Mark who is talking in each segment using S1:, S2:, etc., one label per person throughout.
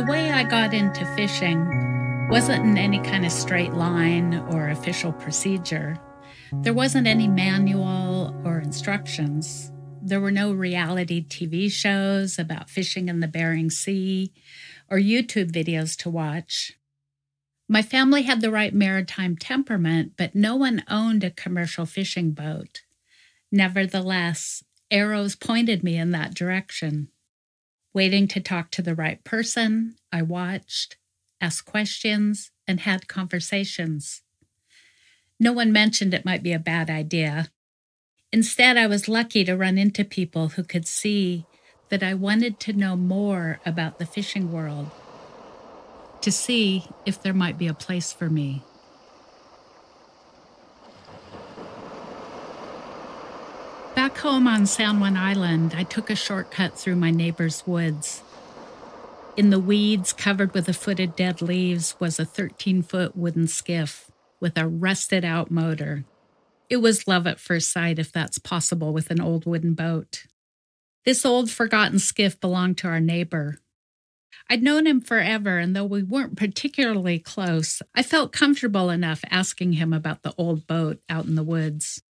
S1: The way I got into fishing wasn't in any kind of straight line or official procedure. There wasn't any manual or instructions. There were no reality TV shows about fishing in the Bering Sea or YouTube videos to watch. My family had the right maritime temperament, but no one owned a commercial fishing boat. Nevertheless, arrows pointed me in that direction. Waiting to talk to the right person, I watched, asked questions, and had conversations. No one mentioned it might be a bad idea. Instead, I was lucky to run into people who could see that I wanted to know more about the fishing world, to see if there might be a place for me. Back home on San Juan Island, I took a shortcut through my neighbor's woods. In the weeds covered with a foot of dead leaves was a 13 foot wooden skiff with a rusted out motor. It was love at first sight, if that's possible, with an old wooden boat. This old forgotten skiff belonged to our neighbor. I'd known him forever, and though we weren't particularly close, I felt comfortable enough asking him about the old boat out in the woods.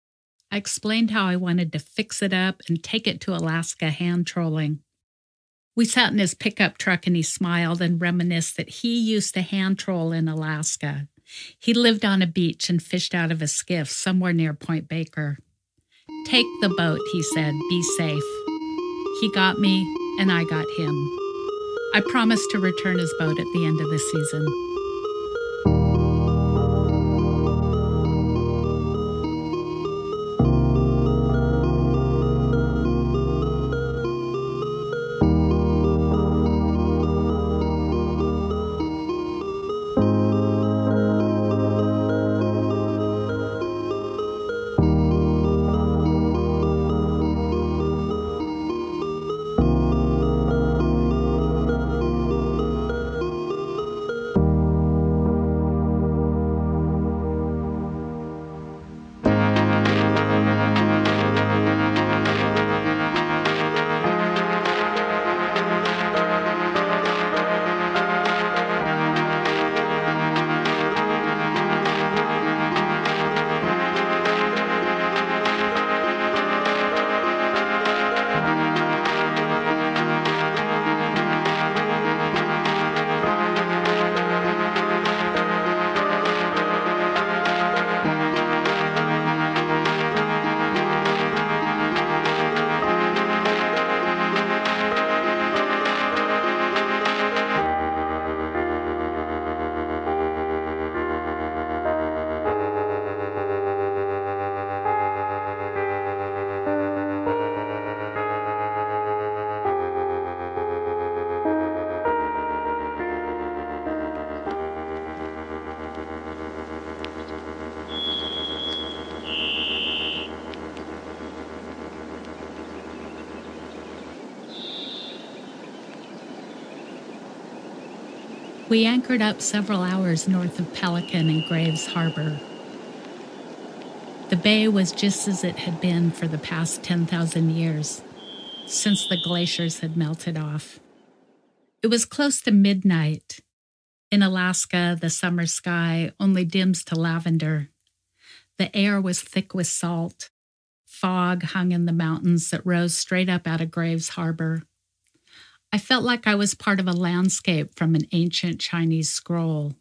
S1: I explained how I wanted to fix it up and take it to Alaska hand trolling. We sat in his pickup truck and he smiled and reminisced that he used to hand troll in Alaska. He lived on a beach and fished out of a skiff somewhere near Point Baker. Take the boat, he said, be safe. He got me, and I got him. I promised to return his boat at the end of the season. We anchored up several hours north of Pelican and Graves Harbor. The bay was just as it had been for the past 10,000 years, since the glaciers had melted off. It was close to midnight. In Alaska, the summer sky only dims to lavender. The air was thick with salt. Fog hung in the mountains that rose straight up out of Graves Harbor. I felt like I was part of a landscape from an ancient Chinese scroll.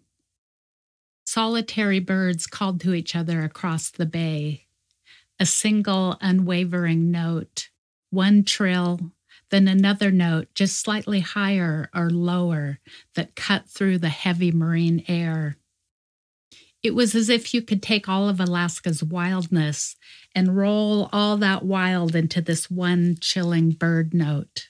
S1: Solitary birds called to each other across the bay. A single, unwavering note, one trill, then another note just slightly higher or lower that cut through the heavy marine air. It was as if you could take all of Alaska's wildness and roll all that wild into this one chilling bird note.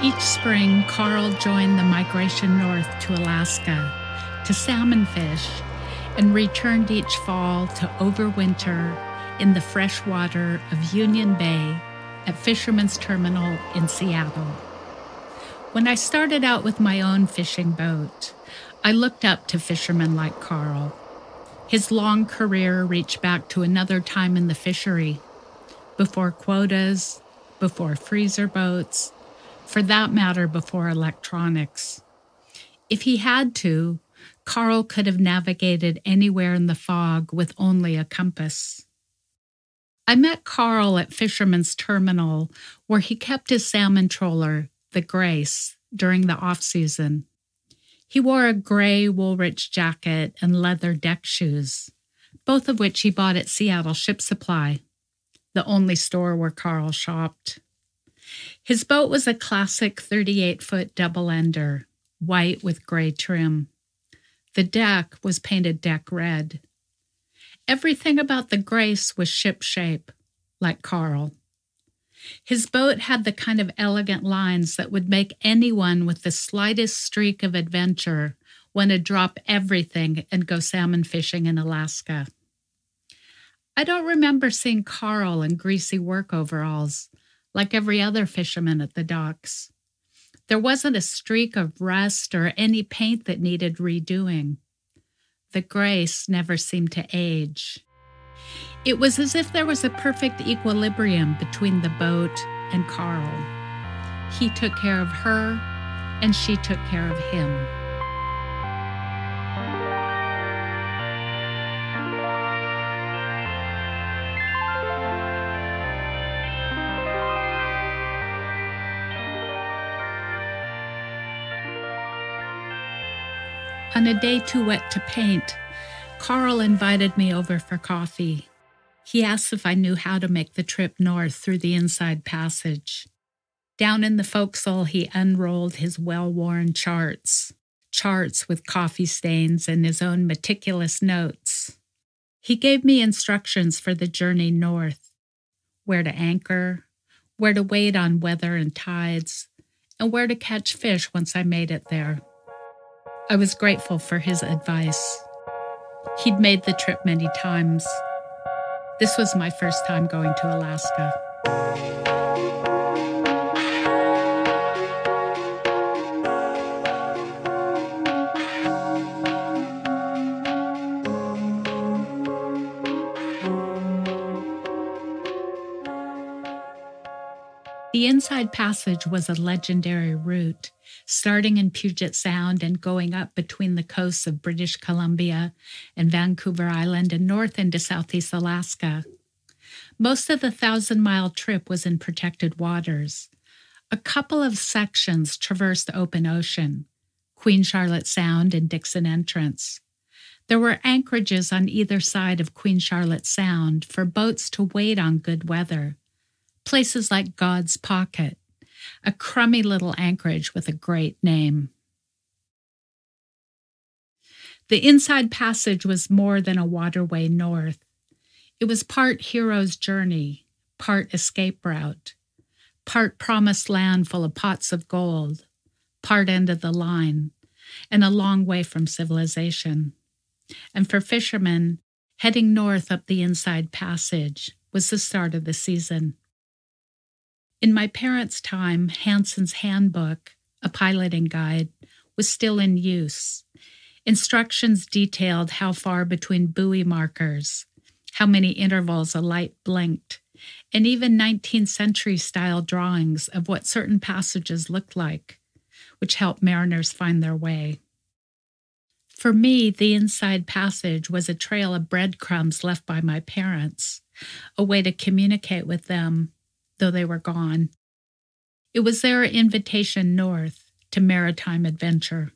S1: Each spring, Carl joined the migration north to Alaska to salmon fish and returned each fall to overwinter in the fresh water of Union Bay at Fisherman's Terminal in Seattle. When I started out with my own fishing boat, I looked up to fishermen like Carl. His long career reached back to another time in the fishery, before quotas, before freezer boats, for that matter, before electronics. If he had to, Carl could have navigated anywhere in the fog with only a compass. I met Carl at Fisherman's Terminal, where he kept his salmon troller, the Grace, during the off season. He wore a gray Woolrich jacket and leather deck shoes, both of which he bought at Seattle Ship Supply, the only store where Carl shopped. His boat was a classic 38 foot double ender, white with gray trim. The deck was painted deck red. Everything about the Grace was shipshape, like Carl. His boat had the kind of elegant lines that would make anyone with the slightest streak of adventure want to drop everything and go salmon fishing in Alaska. I don't remember seeing Carl in greasy work overalls, like every other fisherman at the docks. There wasn't a streak of rust or any paint that needed redoing. The grace never seemed to age. It was as if there was a perfect equilibrium between the boat and Carl. He took care of her, and she took care of him. On a day too wet to paint, Carl invited me over for coffee. He asked if I knew how to make the trip north through the inside passage. Down in the forecastle, he unrolled his well worn charts, charts with coffee stains and his own meticulous notes. He gave me instructions for the journey north where to anchor, where to wait on weather and tides, and where to catch fish once I made it there. I was grateful for his advice. He'd made the trip many times. This was my first time going to Alaska. The Inside Passage was a legendary route, starting in Puget Sound and going up between the coasts of British Columbia and Vancouver Island and north into Southeast Alaska. Most of the thousand mile trip was in protected waters. A couple of sections traversed open ocean Queen Charlotte Sound and Dixon Entrance. There were anchorages on either side of Queen Charlotte Sound for boats to wait on good weather places like God's Pocket, a crummy little anchorage with a great name. The Inside Passage was more than a waterway north. It was part hero's journey, part escape route, part promised land full of pots of gold, part end of the line, and a long way from civilization. And for fishermen, heading north up the Inside Passage was the start of the season. In my parents' time, Hansen's Handbook, a piloting guide, was still in use. Instructions detailed how far between buoy markers, how many intervals a light blinked, and even 19th century style drawings of what certain passages looked like, which helped mariners find their way. For me, the inside passage was a trail of breadcrumbs left by my parents, a way to communicate with them, though they were gone. It was their invitation north to maritime adventure.